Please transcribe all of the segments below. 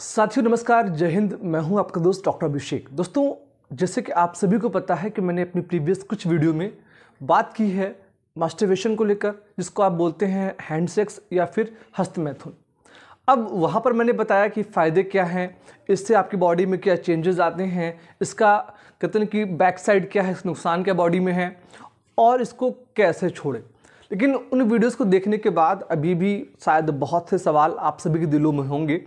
साथियों, नमस्कार। जय हिंद। मैं हूँ आपका दोस्त डॉक्टर अभिषेक। दोस्तों, जैसे कि आप सभी को पता है कि मैंने अपनी प्रीवियस कुछ वीडियो में बात की है मास्टरबेशन को लेकर, जिसको आप बोलते हैं हैंड सेक्स या फिर हस्त मैथुन। अब वहाँ पर मैंने बताया कि फ़ायदे क्या हैं, इससे आपकी बॉडी में क्या चेंजेस आते हैं, इसका कहते हैं कि बैक साइड क्या है नुकसान क्या बॉडी में है, और इसको कैसे छोड़ें। लेकिन उन वीडियोस को देखने के बाद अभी भी शायद बहुत से सवाल आप सभी के दिलों में होंगे।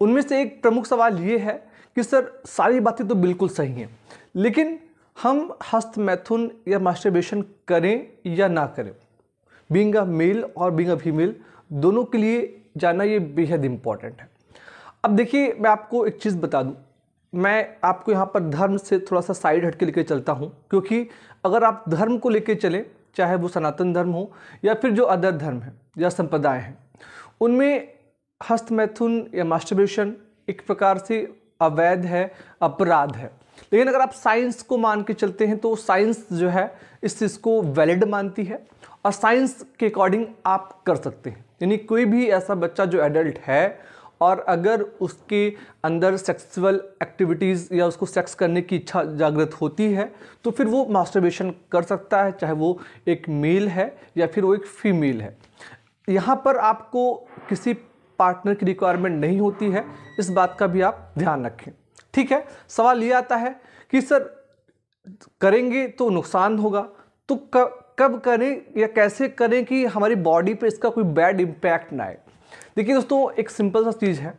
उनमें से एक प्रमुख सवाल ये है कि, सर, सारी बातें तो बिल्कुल सही हैं, लेकिन हम हस्त मैथुन या मास्टरबेशन करें या ना करें? बींग अ मेल और बींग अ फीमेल दोनों के लिए जाना ये बेहद इंपॉर्टेंट है। अब देखिए, मैं आपको एक चीज़ बता दूँ। मैं आपको यहाँ पर धर्म से थोड़ा सा साइड हट के लेके चलता हूँ, क्योंकि अगर आप धर्म को लेके चलें चाहे वो सनातन धर्म हो या फिर जो अदर धर्म है या संप्रदाय हैं, उनमें हस्त मैथुन या मास्टरबेशन एक प्रकार से अवैध है, अपराध है। लेकिन अगर आप साइंस को मान के चलते हैं तो साइंस जो है, इस चीज़ को वैलिड मानती है और साइंस के अकॉर्डिंग आप कर सकते हैं। यानी कोई भी ऐसा बच्चा जो एडल्ट है और अगर उसके अंदर सेक्सुअल एक्टिविटीज़ या उसको सेक्स करने की इच्छा जागृत होती है तो फिर वो मास्टरबेशन कर सकता है, चाहे वो एक मेल है या फिर वो एक फीमेल है। यहाँ पर आपको किसी पार्टनर की रिक्वायरमेंट नहीं होती है, इस बात का भी आप ध्यान रखें। ठीक है? सवाल ये आता है कि, सर, करेंगे तो नुकसान होगा? तो कब करें या कैसे करें कि हमारी बॉडी पे इसका कोई बैड इम्पैक्ट ना आए? देखिए दोस्तों, एक सिंपल सा चीज़ है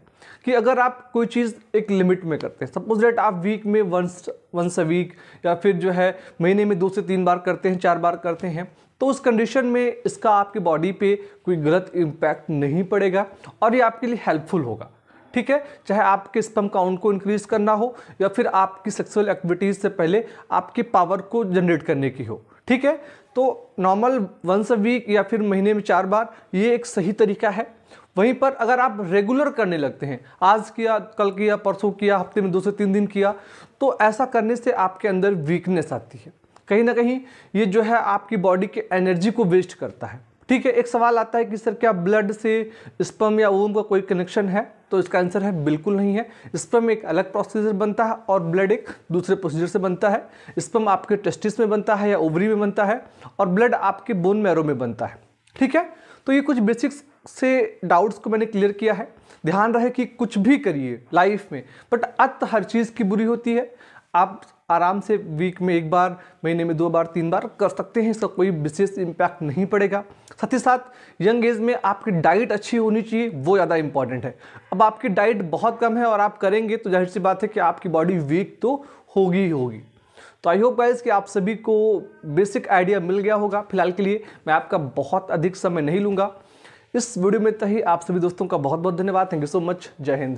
कि अगर आप कोई चीज़ एक लिमिट में करते हैं सपोज़ डेट आप वीक में वंस वंस अ वीक या फिर जो है महीने में दो से तीन बार करते हैं, चार बार करते हैं तो उस कंडीशन में इसका आपकी बॉडी पे कोई गलत इम्पैक्ट नहीं पड़ेगा और ये आपके लिए हेल्पफुल होगा। ठीक है? चाहे आपके स्पम काउंट को इंक्रीज करना हो या फिर आपकी सेक्सुअल एक्टिविटीज़ से पहले आपके पावर को जनरेट करने की हो। ठीक है? तो नॉर्मल वंस अ वीक या फिर महीने में चार बार, ये एक सही तरीका है। वहीं पर अगर आप रेगुलर करने लगते हैं, आज किया, कल किया, परसों किया, हफ़्ते में दो से तीन दिन किया तो ऐसा करने से आपके अंदर वीकनेस आती है। कहीं ना कहीं ये जो है आपकी बॉडी के एनर्जी को वेस्ट करता है। ठीक है, एक सवाल आता है कि सर, क्या ब्लड से स्पम या ओम का कोई कनेक्शन है? तो इसका आंसर है, बिल्कुल नहीं है। स्पम एक अलग प्रोसीजर बनता है और ब्लड एक दूसरे प्रोसीजर से बनता है। स्पम आपके टेस्टिस में बनता है या ओवरी में बनता है और ब्लड आपके बोन मैरो में बनता है। ठीक है तो ये कुछ बेसिक्स से डाउट्स को मैंने क्लियर किया है। ध्यान रहे कि कुछ भी करिए लाइफ में बट अत हर चीज़ की बुरी होती है। आप आराम से वीक में एक बार, महीने में दो बार, तीन बार कर सकते हैं, इसका कोई विशेष इम्पैक्ट नहीं पड़ेगा। साथ ही साथ यंग एज में आपकी डाइट अच्छी होनी चाहिए, वो ज़्यादा इंपॉर्टेंट है। अब आपकी डाइट बहुत कम है और आप करेंगे तो ज़ाहिर सी बात है कि आपकी बॉडी वीक तो होगी ही होगी। तो आई होप गाइज़ कि आप सभी को बेसिक आइडिया मिल गया होगा। फ़िलहाल के लिए मैं आपका बहुत अधिक समय नहीं लूँगा। इस वीडियो में तही आप सभी दोस्तों का बहुत बहुत धन्यवाद। थैंक यू सो मच जय हिंद।